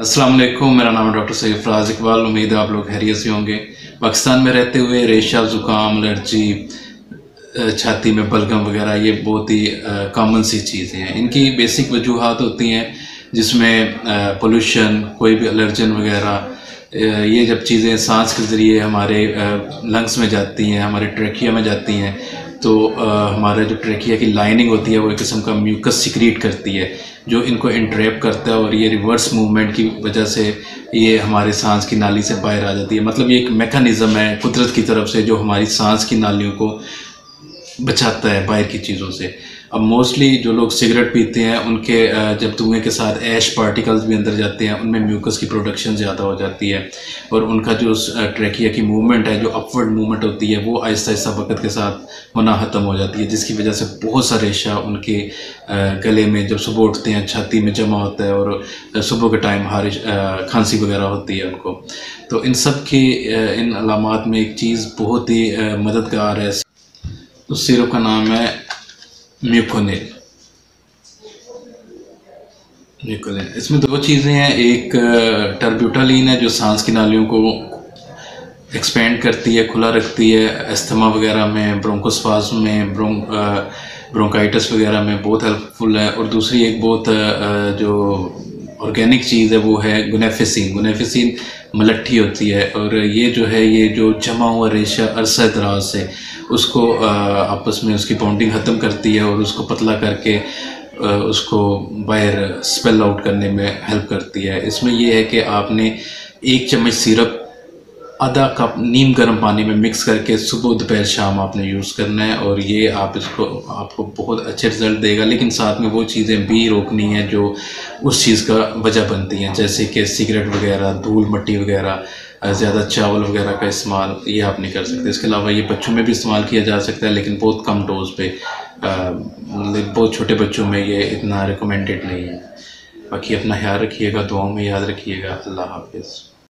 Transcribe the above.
अस्सलाम वालेकुम, मेरा नाम डॉक्टर सैद फराज इकबाल। उम्मीद है आप लोग हैरियत से होंगे। पाकिस्तान में रहते हुए रेशा, ज़ुकाम, एलर्जी छाती में बलगम वगैरह, ये बहुत ही कॉमन सी चीज़ें हैं। इनकी बेसिक वजूहत होती हैं जिसमें पोल्यूशन कोई भी एलर्जन वगैरह ये जब चीज़ें सांस के ज़रिए हमारे लंग्स में जाती हैं, हमारे ट्रैकिया में जाती हैं तो हमारा जो ट्रेकिया की लाइनिंग होती है, वो एक किस्म का म्यूकस सिक्रीट करती है, जो इनको इंट्रैप करता है और ये रिवर्स मूवमेंट की वजह से ये हमारे सांस की नाली से बाहर आ जाती है। मतलब ये एक मेकनिज़म है कुदरत की तरफ़ से, जो हमारी सांस की नालियों को बचाता है बाहर की चीज़ों से। अब मोस्टली जो लोग सिगरेट पीते हैं, उनके जब धुएँ के साथ ऐश पार्टिकल्स भी अंदर जाते हैं, उनमें म्यूकस की प्रोडक्शन ज़्यादा हो जाती है। और उनका जो ट्रैकिया की मूवमेंट है, जो अपवर्ड मूवमेंट होती है, वो आहिस्ता आहिस्ता वक्त के साथ होना ख़त्म हो जाती है, जिसकी वजह से बहुत सा रेशा उनके गले में जब सुबह उठते हैं, छाती में जमा होता है और सुबह के टाइम हारिश खांसी वगैरह होती है उनको। तो इन सब की इन अलामत में एक चीज़ बहुत ही मददगार है। उस सिरप का नाम है म्यूकोनिल। म्यूकोनिल। इसमें दो चीज़ें हैं। एक टर्ब्यूटालीन है जो सांस की नालियों को एक्सपेंड करती है, खुला रखती है। अस्थमा वगैरह में ब्रोंकोस्पाज में ब्रों ब्रोंकाइटिस वगैरह में बहुत हेल्पफुल है। और दूसरी एक बहुत जो ऑर्गेनिक चीज़ है, वो है गुनेफिसिन गुनेफिसिन मलट्ठी होती है और ये जो है, ये जो जमा हुआ रेशा अरसा दराज से, उसको आपस में उसकी बाउंडिंग ख़त्म करती है और उसको पतला करके उसको बाहर स्पेल आउट करने में हेल्प करती है। इसमें यह है कि आपने एक चम्मच सिरप आधा कप नीम गर्म पानी में मिक्स करके सुबह दोपहर शाम आपने यूज़ करना है और ये आप इसको, आपको बहुत अच्छे रिज़ल्ट देगा। लेकिन साथ में वो चीज़ें भी रोकनी है जो उस चीज़ का वजह बनती हैं, जैसे कि सिगरेट वगैरह, धूल मट्टी वगैरह ज़्यादा चावल वगैरह का इस्तेमाल, ये आप नहीं कर सकते। इसके अलावा ये बच्चों में भी इस्तेमाल किया जा सकता है, लेकिन बहुत कम डोज पे मतलब बहुत छोटे बच्चों में ये इतना रिकमेंडेड नहीं है। बाकी अपना ख्याल रखिएगा, दुआओं में याद रखिएगा। अल्लाह हाफिज़।